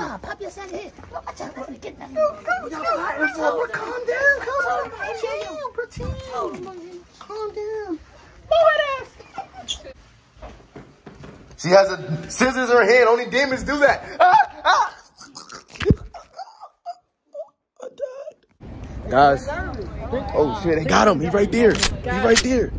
Ah, pop your side head. Watch out, we're getting that. We got fire for Calm down, calm down. Chill. Pretend. Calm down. She has a scissors in her hand. Only demons do that. Ah, ah. Guys. Oh shit, they got him. He right there. He right there.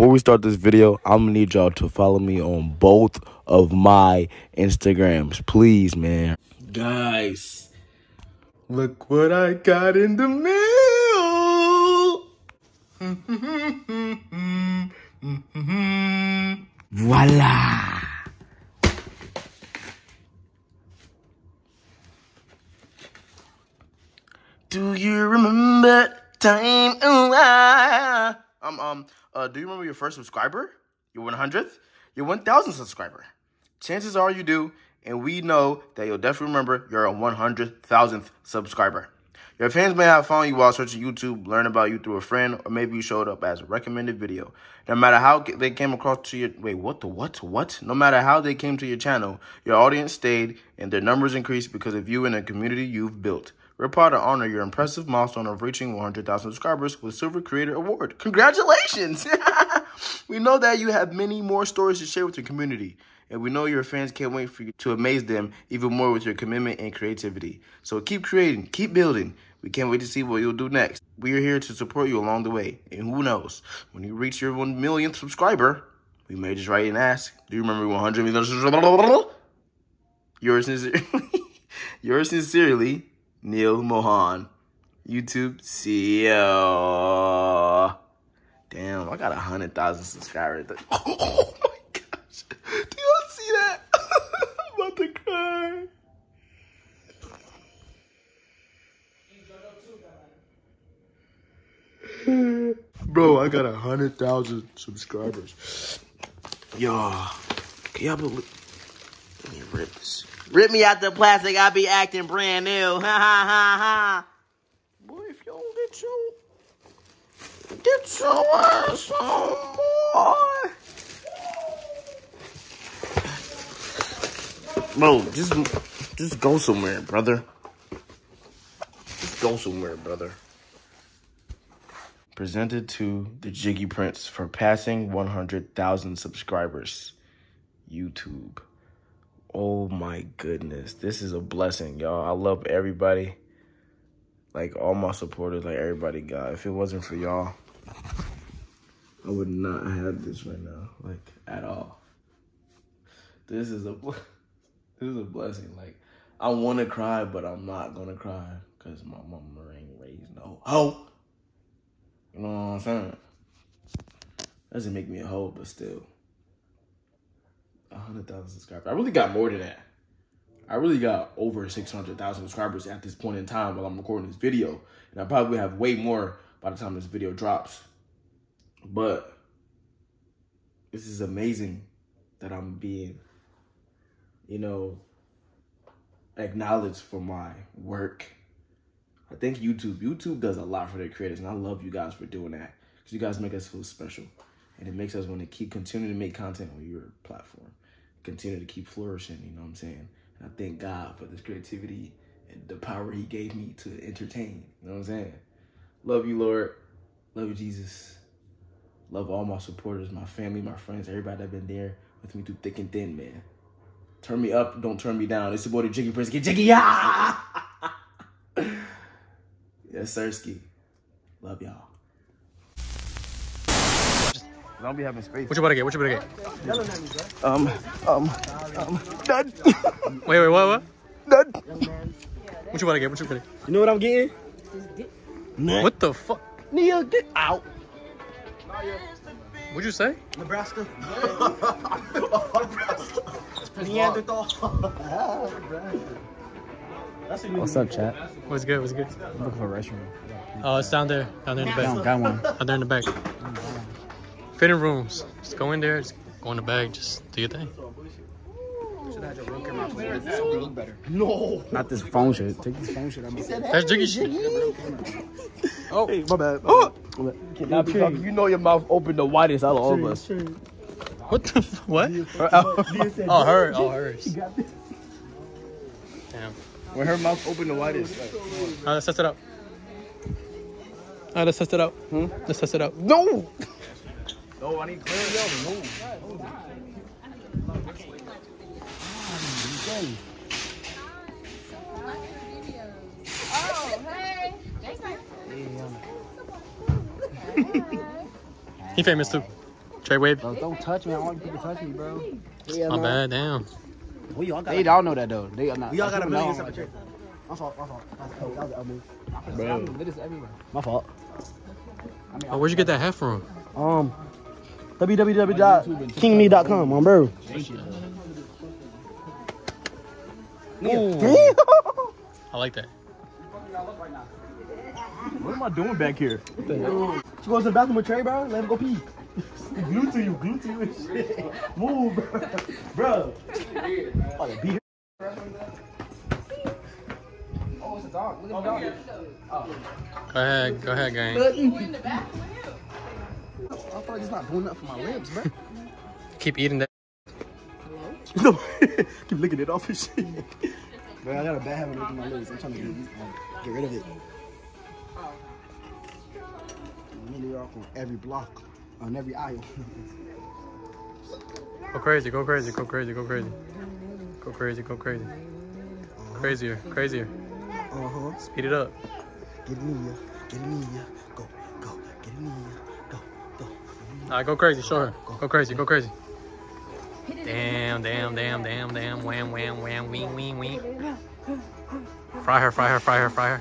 Before we start this video, I'm gonna need y'all to follow me on both of my Instagrams. Please, man. Guys, look what I got in the mail. Voila. Do you remember time? Ooh, ah. Um, um, uh, do you remember your first subscriber? Your 100th? Your 1000th subscriber? Chances are you do, and we know that you'll definitely remember your 100,000th subscriber. Your fans may have found you while searching YouTube, learn about you through a friend, or maybe you showed up as a recommended video. No matter how they came across to your wait, what the what what? No matter how they came to your channel, your audience stayed and their numbers increased because of you and the community you've built. We're proud to honor your impressive milestone of reaching 100,000 subscribers with Silver Creator Award. Congratulations! we know that you have many more stories to share with your community, and we know your fans can't wait for you to amaze them even more with your commitment and creativity. So keep creating, keep building. We can't wait to see what you'll do next. We are here to support you along the way, and who knows, when you reach your 1 millionth subscriber, we may just write and ask, do you remember 100 million? Yours sincerely, yours sincerely, Neal Mohan, YouTube CEO. Damn, I got a hundred thousand subscribers. Oh my gosh, do y'all see that? I'm about to cry. Bro, I got a hundred thousand subscribers. Yo, can y'all believe? Let me rip this. Rip me out the plastic, I be acting brand new. Ha ha ha ha. Boy, if you don't get your get your ass on, boy. Bro, just just go somewhere, brother. Just go somewhere, brother. Presented to the Jiggy Prince for passing 100,000 subscribers. YouTube. Oh my goodness. This is a blessing, y'all. I love everybody. Like all my supporters, like everybody got. If it wasn't for y'all, I would not have this right now. Like at all. This is a this is a blessing. Like I wanna cry, but I'm not gonna cry. Cause my mama ain't raised no hoe. You know what I'm saying? Doesn't make me a hoe, but still hundred thousand subscribers. I really got more than that. I really got over six hundred thousand subscribers at this point in time while I'm recording this video, and I probably have way more by the time this video drops. But this is amazing that I'm being, you know, acknowledged for my work. I think YouTube, YouTube does a lot for their creators, and I love you guys for doing that because you guys make us feel special, and it makes us want to keep continuing to make content on your platform continue to keep flourishing, you know what I'm saying? And I thank God for this creativity and the power he gave me to entertain, you know what I'm saying? Love you, Lord. Love you, Jesus. Love all my supporters, my family, my friends, everybody that been there with me through thick and thin, man. Turn me up, don't turn me down. It's the boy, the Jiggy Prince. Get jiggy, yeah! yes, Sirski. Love y'all. Don't be having space. What you about to get? What you about to get? Um, um, um, done. Wait, wait, what, what? done. What you about to get? What you about to You know what I'm getting? get? What the fuck? Neil, get out. What'd you say? Nebraska. Neanderthal. What's up, chat? What's good? What's good? I'm looking for a restroom. Oh, it's down there. Down there in the Got, back. got one. Down there in the back. Fitting rooms. Just go in there. Just go in the bag. Just do your thing. No. Not this phone shit. Take this phone shit out my That's Jiggy shit. Oh, hey, my bad. Oh. Now, Peacock, you know your mouth open the widest out of all of us. What the f- what? Oh, her. Oh, hers. Damn. When her mouth open the widest. Like, Alright, let's test it out. Alright, let's test it out. Let's test it out. no. No, I need clear. Yo, no. He famous too. Trey Wave. Bro, don't touch me. I don't want people to touch me, bro. My bad. Damn. We all got. They all know that though. They are not. We all got a people million know. separate. My fault. My fault. That was that was a move. Bro. It is everywhere. My fault. Oh, where'd you get that hat from? Um, www.kingme.com, on bro. I like that. What am I doing back here? She goes to the bathroom with Trey, bro. Let him go pee. glue to you, glue to you and shit. Move, bro. bro. Oh, they beat her. Go ahead. Go ahead, gang. I thought he's not doing nothing for my lips, bro. Keep eating that. no, keep licking it off and shit. Bro, I got a bad habit of licking my lips. I'm trying to get, like, get rid of it. Nearly off on every block, on every aisle. Go crazy. Go crazy. Go crazy. Go crazy. Go crazy. Go crazy. Crazier. Crazier. Uh huh. Speed it up. Get in here, get in here, go, go, get in here, go, go. Alright, go crazy. Show her. Go crazy. Go crazy. Damn, damn, damn, damn, damn. Wham, wham, wham. Wing, wing, wing. Fry her, fry her, fry her, fry her.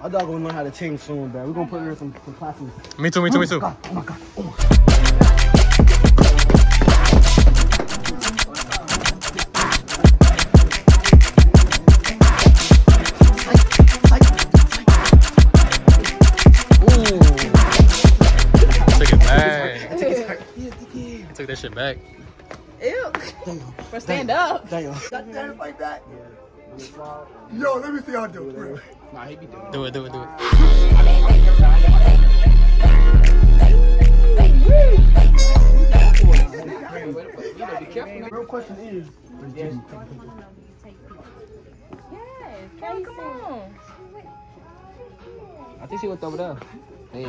Our dog gonna learn how to change soon, bro. We're gonna put her in some, some classes. Me too, me too, me too. Oh god, oh my god, oh my that shit back. Ew. But stand up. Damn. Yo, let me see how I do it. Nah, he be doing. Do it, do it, do it. Real question is, Come on. I think she looked over there. Hey.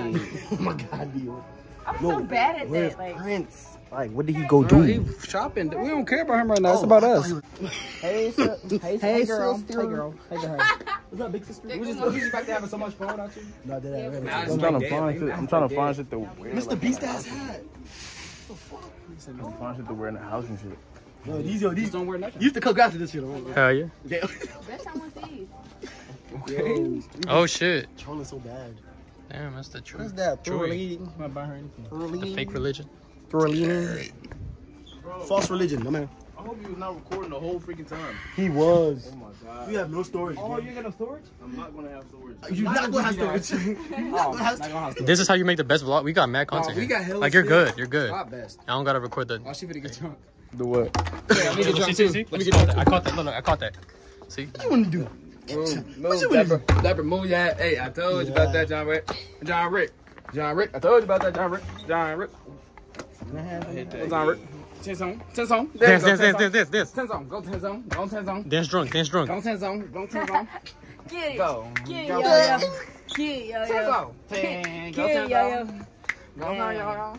oh my god, Dio. I'm so bad at Where's that. Like, Prince? Like, what did he go Bro, do? he shopping. We don't care about him right now. It's Oh, about us. thought he Hey, sis- hey, hey, girl. sister. Hey, girl. Hey, girl. What's up, big sister? We just, we just back to having so much fun, aren't you? No, did I really? Nah, I'm trying to find shit. I'm trying to find shit to wear. Mr. Beast ass hat. What the fuck? I'm trying to find shit to wear in the house and shit. Yo, these yo, these don't wear nothing. you used to cook after this shit. Hell yeah. Damn. best I want these. Yo, Oh shit. trolling so bad. Damn, that's the truth. What's that? True. I'm not buying her anything. The fake religion. Thoroughly. False religion, no man. I hope you was not recording the whole freaking time. He was. Oh my god. We have no storage. Oh, man. you got a storage? I'm not gonna have storage. Uh, you're not gonna have storage. You're Oh, gonna have not gonna have storage. This is how you make the best vlog. We got mad content. we got hella like you're good. You're good. Not best. I don't gotta record the. Oh, she finna get drunk. The what? Yeah, let me get drunk See, see, too. see? Let me get drunk. that. I caught that. Look, look, I caught that. See? What you wanna do? Move, What move, you wanna Dapper, Dapper, move your ass. Hey, I told you about that, John Rick. John Rick. John Rick. I told you about that, John Rick. John Rick. John Rick. Ten song. Ten song. There Dance, you go, dance, dance, dance, dance, dance. Ten song. Go ten song. Go ten song. Dance drunk, dance drunk. Go ten song. Go ten song. Get it. Go. Get it, Go yo, ten yo. song. Get it, yo, Ten yo. song. Ten. Go Get ten it, yo, yo. song. Go ten yo yo.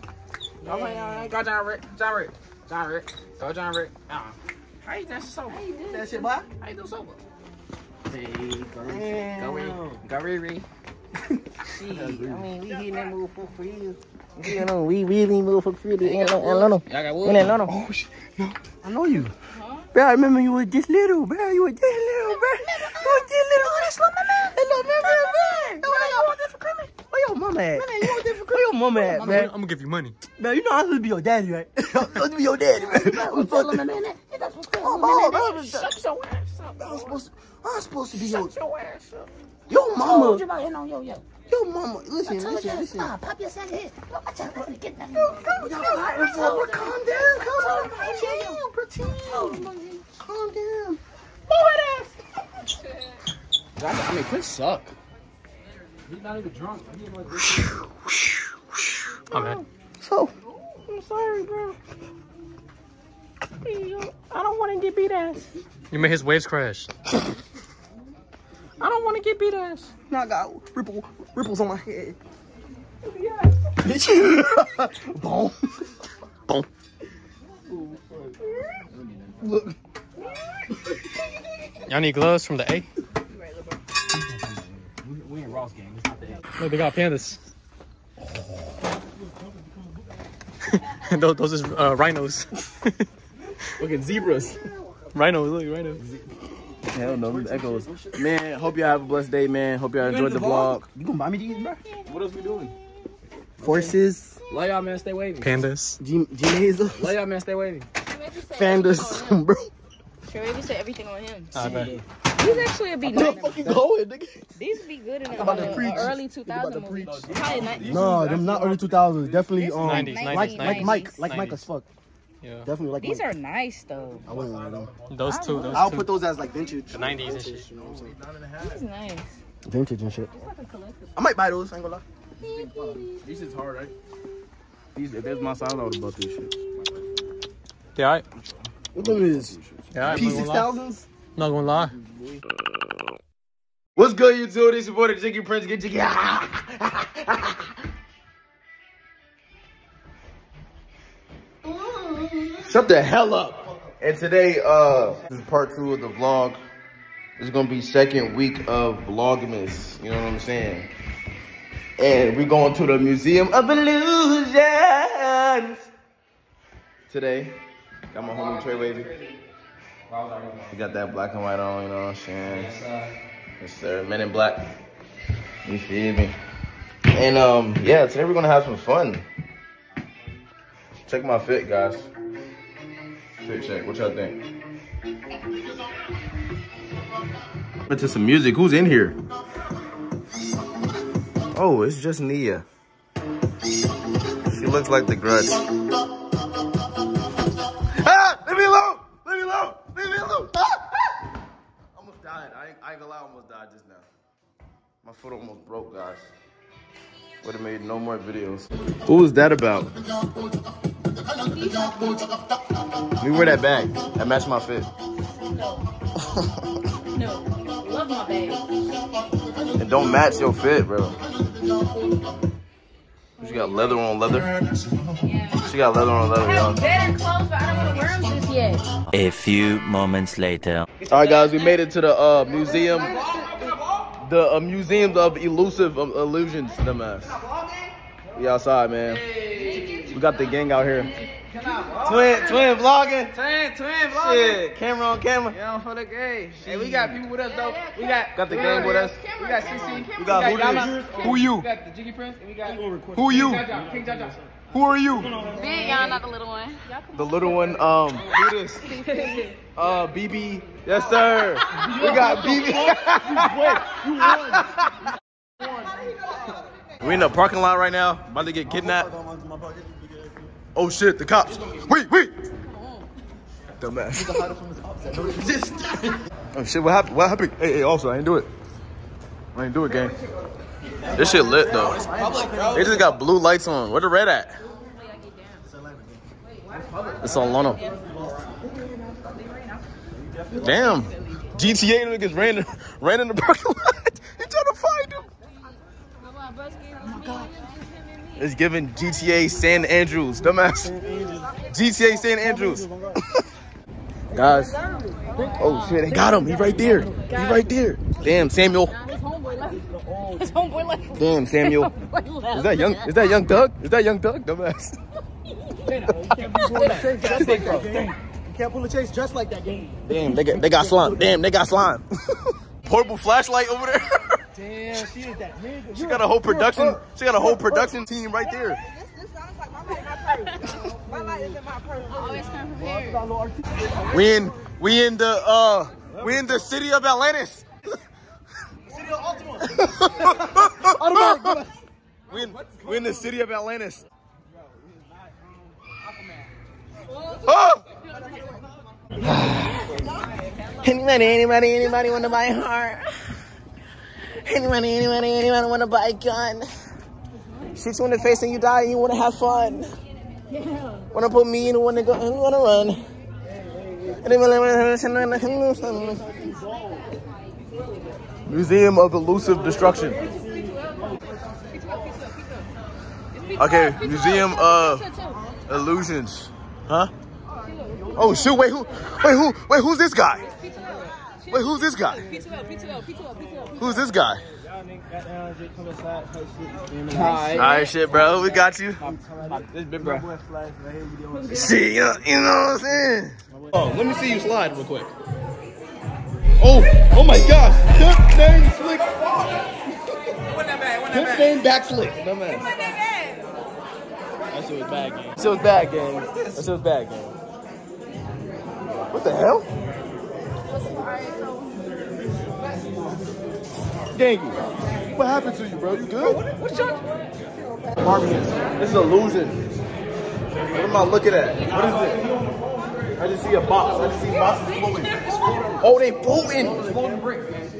Go ten yo yo. Go John Rick. John Rick. John Rick. Go John Rick. Uh. How you dance sober? That shit, boy. How you do sober? Hey, go Riri. Go Riri. Go Riri. I mean, we hitting that move for free. You know, we really move for free in Atlanta. Y'all got In wood? Atlanta. Oh shit, no, I know you. Bro, I remember you were just little, bro. You were just little, bro. You were just little. That's my man. Hello, man, man, man. Where you want this for Christmas? Where your mama at? Man, you want this for Christmas? Where your mama at, man? I'm gonna give you money. Man, you know I'm supposed to be your daddy, right? I'm supposed to be your daddy, man. I'm supposed to. Oh, bro, bro, Shut your ass up. I'm supposed to. I'm supposed to be your Shut your ass up. your mama. you about hitting on yo yo. Yo, mama, listen, I told listen, you, listen. ah, pop your son here. Look, watch out, gonna get nothing. Y'all fighting for what? Calm down, calm down. Pretend, pretend. Calm down. I mean, Chris suck. He's not even drunk. My bad. So, I'm sorry, bro. I don't want to get beat ass. You made his waves crash. I don't want to get beat ass. now I got ripple, ripples on my head. Boom. Boom. Look. Y'all need gloves from the A? We in Ross gang. It's not the end. Look, they got pandas. those, those is uh, rhinos. Look at zebras. rhinos, look, rhinos. Hell no, them echoes. Man, hope y'all have a blessed day, man. Hope y'all enjoyed the vlog. You gonna buy me these, bro? What else we doing? Forces, Love y'all, man. Stay wavy. Pandas. G- Gmaze, Love y'all, man. Stay wavy. Fandas, bro. Sure, maybe say everything on him. I bet. These actually would be Where nice. the fuck you going, nigga? These would be good in a, about to uh, early 2000 movie. Probably ni- No, them not early 2000s. Definitely, um, 90s, 90s, like, 90s. like Mike, like Mike as fuck. Yeah. Definitely like These Mike. are nice though. I wouldn't wear them. Those two, those I'll two. put those as like vintage. the 90s and shit. you know what i'm nice. Vintage and shit. I might buy those, I ain't gonna lie. These is hard, right? These, if there's my size, I would have bought this shit. Yeah, alright. What them is? Yeah, alright. I'm not gonna lie. P6000s? Not gonna lie. What's good, YouTube? This your boy, the Jiggy Prince. Get Jiggy. Shut the hell up. And today, uh, this is part two of the vlog. This is gonna be second week of Vlogmas. You know what I'm saying? And we're going to the Museum of Illusions today. Got my homie Trey Wavy. You got that black and white on, you know what I'm saying? Yes, sir. Men in black. You feel me? And um, yeah, today we're gonna have some fun. Check my fit, guys. Fit check. What y'all think? Into some music. Who's in here? Oh, it's just Nia. She looks like the Grudge. Ah! Leave me alone! Leave me alone! Leave me alone! Ah! Ah! Almost died. I ain't, I ain't gonna lie, I almost died just now. My foot almost broke, guys. Would have made no more videos. Who was that about? Let me wear that bag. That matched my fit. No, no. love my bag. It don't match your fit, bro. She got leather on leather. She got leather on leather, y'all. better clothes, but I don't want to wear them just yet. A few moments later. All right, guys, we made it to the uh, museum. The uh, museums of elusive um, illusions, dumbass. We outside, man. We got the gang out here. Twin, twin vlogging. Twin, twin, Shit, camera on camera. Yeah, for the game. Hey, we got people with us though. We got Got the gang with us. We got CC. We got who Yama. this? Who you? We got the Jiggy Prince, and we got Who you? King Jaja. Who are you? Big, y'all not the little one. The little one. Um, who this? Uh, BB. Yes, sir. We got BB. We in the parking lot right now, about to get kidnapped. Oh shit, the cops. Wait, wait. Dumbass. oh shit, what happened? What happened? Hey, hey, also, I didn't do it. I didn't do it, gang. This shit lit though. They just got blue lights on. Where the red at? It's on Lono. Damn. GTA niggas ran, ran in the parking lot. He trying to find him. It's giving GTA San Andreas. Dumbass. GTA San Andreas. Guys. Oh shit, they got him. He right there. He right there. Damn, Samuel. His homeboy left. Damn, Samuel. Is that young? Is that young Doug? Is that young Doug? Dumbass. You can't pull a chase just like that game. Damn, they got they got slime. Damn, they got slime. Portable flashlight over there. Damn, she is that nigga. she got a whole production. She got a whole production team right there. Always come prepared. We in we in the uh we in the city of Atlantis. Automatic. We in, we in the city of Atlantis. Oh! Anybody, anybody, anybody want to buy a heart? Anybody, anyone, anyone want to buy a gun? Shoot you in the face and you die and you want to have fun. Yeah. Want to put me in want to go and want to run. Museum of Elusive Destruction. Okay, Museum of Illusions. Huh? Oh shoot, wait who wait who wait who's this guy? Wait, who's this guy? Who's this guy? Alright shit bro, we got you. This big bro. See ya, you know what I'm saying? Oh, let me see you slide real quick. Oh, oh my gosh. Hip bang slick. Hip bang back slick. No man. That shit was bad game. That shit was bad game. That shit was bad game. What the hell? Gangy. What happened to you, bro? You good? What's your Marmions. This is a illusion. What am I looking at? What is it? I just see a box. I just see boxes floating. Oh, they floating. Floating bricks.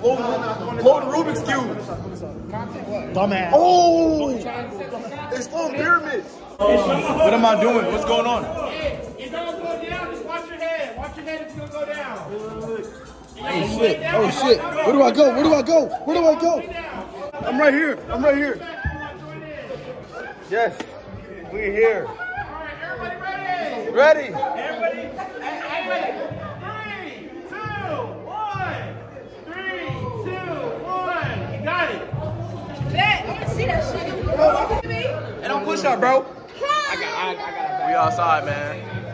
Floating, floating Rubik's cube. Dumbass. Oh, it's floating pyramids. What am I doing? What's going on? If don't go down, just watch your head. Watch your head, it's gonna go down. Oh shit! Oh shit! Where do I go? Where do I go? Where do I go? I'm right here. I'm right here. Yes, we're here. Everybody ready? Ready? Everybody, everybody. Three, two, one. Three, two, one. You got it. Bet. See that shit. Hey, don't push up, bro. We outside, man.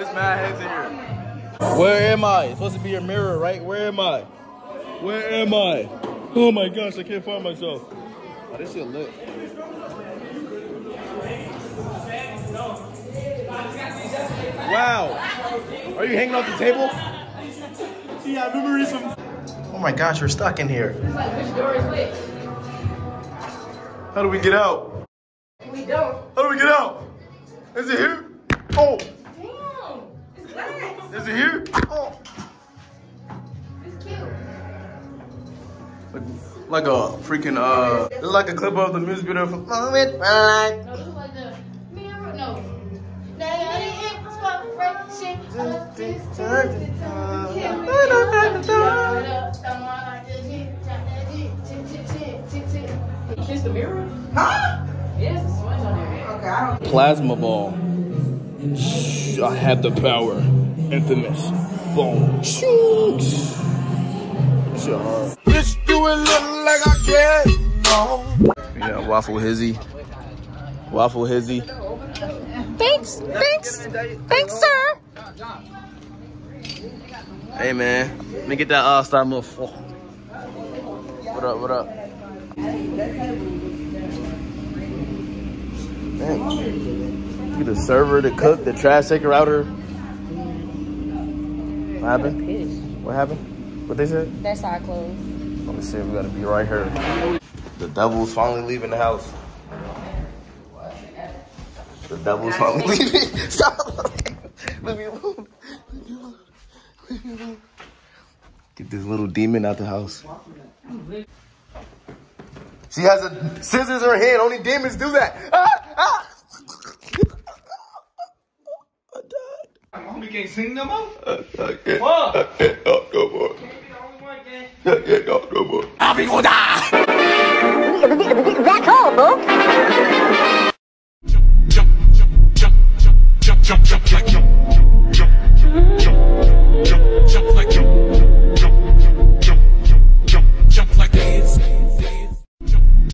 This mad heads in here. Where am I? It's supposed to be a mirror, right? Where am I? Where am I? Oh my gosh, I can't find myself. Oh, this shit lit. Wow. Are you hanging off the table? Yeah, memories from. Oh my gosh, we're stuck in here. How do we get out? We don't. How do we get out? Is it here? Oh, Damn. It's glass. Is it here? Oh. It's cute. Like a freaking uh, it's like a clip of the music video from Moment. No, this is like the mirror. No. Kiss the mirror? Huh? Yes, the smudge on there. Okay, I don't. Plasma ball. I have the power. Infamous. Boom. Shoot. Sure. Bitch, do it look like I get no. Yeah, waffle hizzy. Waffle hizzy. Thanks, thanks, thanks, sir. Hey man, let me get that uh star move. What up? What up? Dang. Get the server, the cook, the trash taker outer. What happened? What happened? What they said? That's our clothes. Oh shit, we gotta be right here. The devil's finally leaving the house. The devil's finally leaving. Stop. Leave me alone. Leave me alone. Leave me alone. Get this little demon out the house. She has a scissors in her hand. Only demons do that. Ah, ah. I died. You can't sing no more? I can't, I can't talk no more. I can't talk no more. That's all, folks. jump, jump, jump, jump, jump, jump, jump.